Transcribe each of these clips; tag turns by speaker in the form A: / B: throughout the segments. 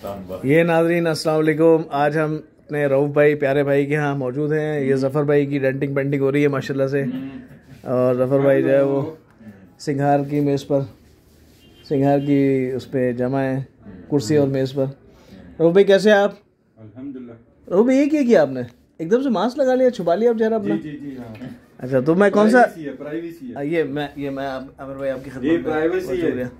A: ये नाजरीन असलकुम आज हम अपने रऊफ भाई प्यारे भाई के यहाँ मौजूद हैं। ये जफ़र भाई की डेंटिंग पेंटिंग हो रही है माशाल्लाह से। और जफ़र भाई जो है वो सिंघार की मेज़ पर सिंघार की उस पर जमा है कुर्सी और मेज़ पर। रऊफ भाई कैसे हैं आप?
B: अल्हम्दुलिल्लाह।
A: रऊफ भाई ये क्या किया आपने? एकदम से मास्क लगा लिया छुपा लिया आप चेहरा अपना?
B: जी जी हाँ।
A: अच्छा तो मैं कौन सा
B: प्राइवेसी है है।
A: ये मैं ये मैं आप- अमर भाई आपकी खिदमत में
B: है।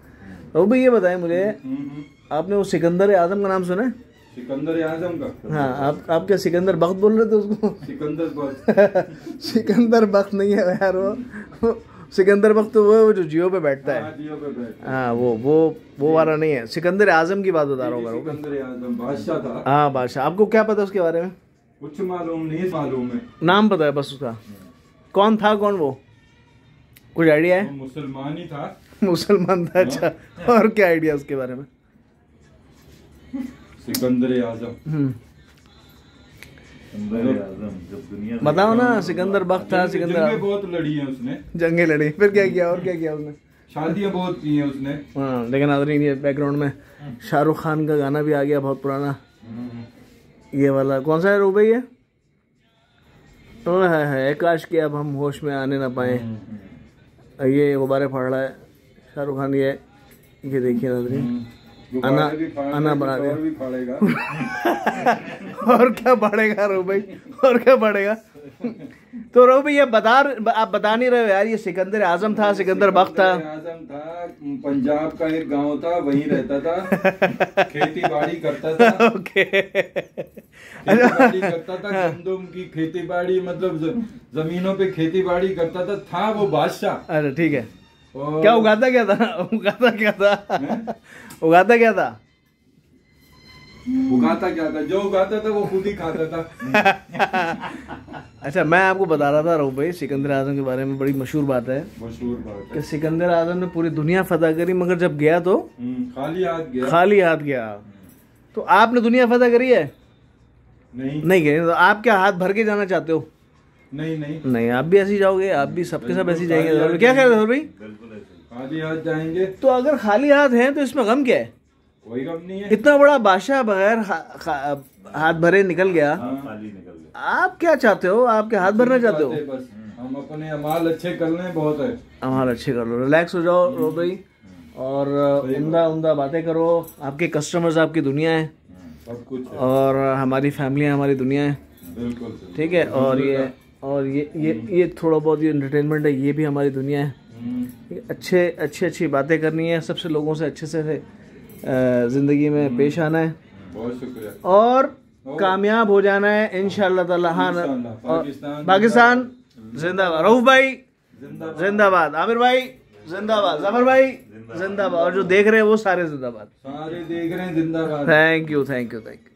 A: रऊफ भाई ये बताएँ मुझे
B: हम्म, हम्म।
A: आपने वो सिकंदर आज़म का नाम सुना है?
B: सिकंदर आज़म का?
A: हाँ आप आप क्या सिकंदर बख्त बोल रहे थे उसको?
B: सिकंदर बस
A: सिकंदर बख्त नहीं है यार वो। सिकंदर बख्त तो वो है वो जो जियो पे बैठता है।
B: हाँ, जियो पे बैठ
A: हाँ। वो वो वो वाला नहीं है। सिकंदर आज़म की बात बता रहा हूँ मैं।
B: सिकंदर आज़म बादशाह था।
A: हाँ बादशाह। आपको क्या पता उसके बारे में?
B: कुछ मालूम नहीं मालूम है।
A: नाम पता है बस उसका। कौन था कौन वो? कुछ आइडिया है?
B: मुसलमान ही था।
A: मुसलमान था अच्छा। और क्या आइडिया उसके बारे में?
B: सिकंदर आज़म।
A: हम्म,
C: आज़म जब दुनिया से
A: बताओ ना सिकंदर बख्त था सिकंदर
B: जंगें बहुत लड़ी हैं उसने।
A: जंगे लड़ी फिर क्या किया और क्या किया उसने?
B: शादियाँ बहुत की हैं उसने।
A: हाँ लेकिन नाजरीन ये बैकग्राउंड में। शाहरुख खान का गाना भी आ गया बहुत पुराना। ये वाला कौन सा है रूबे ये ओह है है काश कि अब हम होश में आने ना पाए। ये गुब्बारे फाड़ रहा है। शाहरुख खान ये ये देखिए नाजरीन अना- अना बना दिया।
B: और भी
A: और क्या बढ़ेगा रो भाई? और क्या बढ़ेगा? तो रो भाई ये बता आप बता नहीं रहे हो यार ये सिकंदर आज़म था सिकंदर बख्त था।
B: आज़म था पंजाब का एक गाँव था वहीं रहता था। खेती बाड़ी करता था।
A: ओके।
B: करता था गंदम की खेती बाड़ी मतलब जमीनों पे खेती बाड़ी करता था था वो बादशाह।
A: अरे ठीक है। क्या उगाता क्या था? उगाता क्या था? उगाता क्या था?
B: उगाता क्या था? जो उगाता था वो खुद ही खाता था।
A: अच्छा मैं आपको बता रहा था रहू भाई सिकंदर आज़म के बारे में बड़ी मशहूर बात है।
B: मशहूर बात
A: कि
B: है
A: सिकंदर आज़म ने पूरी दुनिया फतह करी मगर जब गया तो?
B: हम्म, खाली हाथ गया।
A: खाली हाथ गया। तो आपने दुनिया फतह करी है?
B: नहीं।
A: नहीं गई तो आप क्या हाथ भर के जाना चाहते हो?
B: नहीं नहीं।
A: नहीं आप भी ऐसे ही जाओगे आप भी सबके सब ऐसे जाएँगे। क्या कह रहे हो भाई।
B: खाली हाथ जाएँगे।
A: तो अगर खाली हाथ हैं तो इसमें गम क्या है?
B: कोई गम नहीं है।
A: इतना बड़ा बादशाह बगैर हाथ भरे निकल गया।
C: हाँ, निकल गया।
A: आप क्या चाहते हो? आपके हाथ भरना चाहते हो?
B: हम अपने अमाल अच्छे कर लें बहुत है।
A: हमारा अच्छे कर लो। रिलैक्स हो जाओ रो भाई। और उमदा उमदा बातें करो। आपके कस्टमर्स आपकी दुनिया है।
B: सब कुछ
A: और हमारी फैमिली हमारी दुनिया है।
B: बिल्कुल
A: ठीक है और ये और ये ये ये थोड़ा बहुत ये एंटरटेनमेंट है ये भी हमारी दुनिया है।
B: हम्म,
A: अच्छे अच्छी अच्छी बातें करनी है सबसे लोगों से अच्छे से ज़िंदगी में पेश आना है।
B: बहुत शुक्रिया।
A: और कामयाब हो जाना है इन ताला। हाँ पाकिस्तान जिंदाबाद। रऊफ भाई
B: जिंदाबाद।
A: जिंदाबाद। आमिर भाई जिंदाबाद। ज़फ़र भाई जिंदाबाद। और जो देख रहे हैं वो सारे जिंदाबाद।
B: सारे देख रहे हैं जिंदाबाद।
A: Thank you thank you thank you